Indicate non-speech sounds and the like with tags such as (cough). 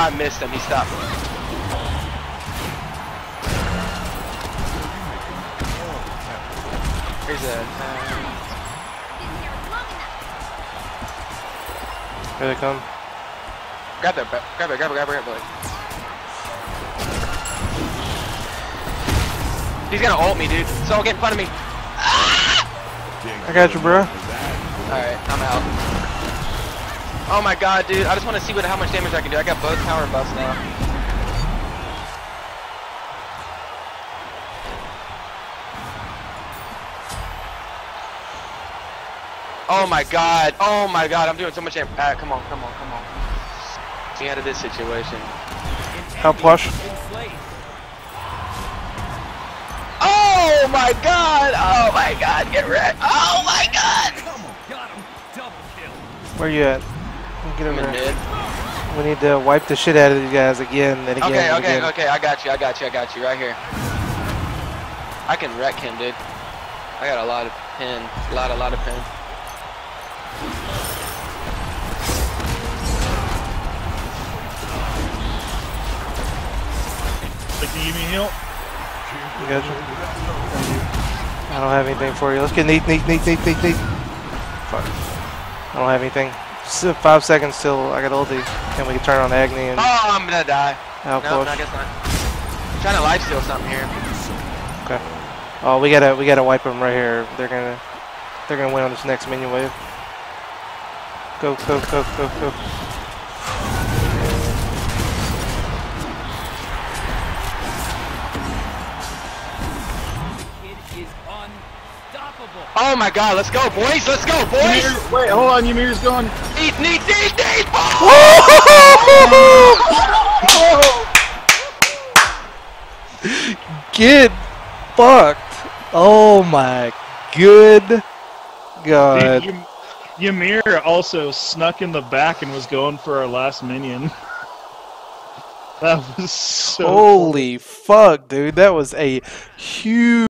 I missed him. He stopped. Here's a. Here they come. grab that. Grab it. Grab it. Grab it. Grab it. He's gonna ult me, dude. So get in front of me. I got you, bro. Alright, I'm out. Oh my god, dude. I just want to see what how much damage I can do. I got both power buffs now. Oh my god. Oh my god. I'm doing so much damage. Ah, come on, come on, come on. Get out of this situation. Help plush? Oh my god. Oh my god. Get wrecked. Oh my god. Where you at? Get I'm over in there. mid. We need to wipe the shit out of these guys again and again Okay, and okay, again. okay. I got you. I got you. I got you right here. I can wreck him, dude. I got a lot of pin. A lot, a lot of pin. Like, you give me a heal? You got you? I don't have anything for you. Let's get neat, neat, neat, neat, neat, neat. Fuck. I don't have anything. Five seconds till I got ulti. and we can turn on Agni and Oh, I'm gonna die. out No, no, I guess not. I'm trying to life steal something here. Okay. Oh, we gotta we gotta wipe them right here. They're gonna they're gonna win on this next minion wave. Go go go go go. Oh my god, let's go, boys. Let's go, boys. Ymir, wait, hold on, Ymir's going. Neat, neat, neat, neat. Get fucked. Oh my good god. Dude, Ym- Ymir also snuck in the back and was going for our last minion. (laughs) That was so Holy fuck, dude. That was a huge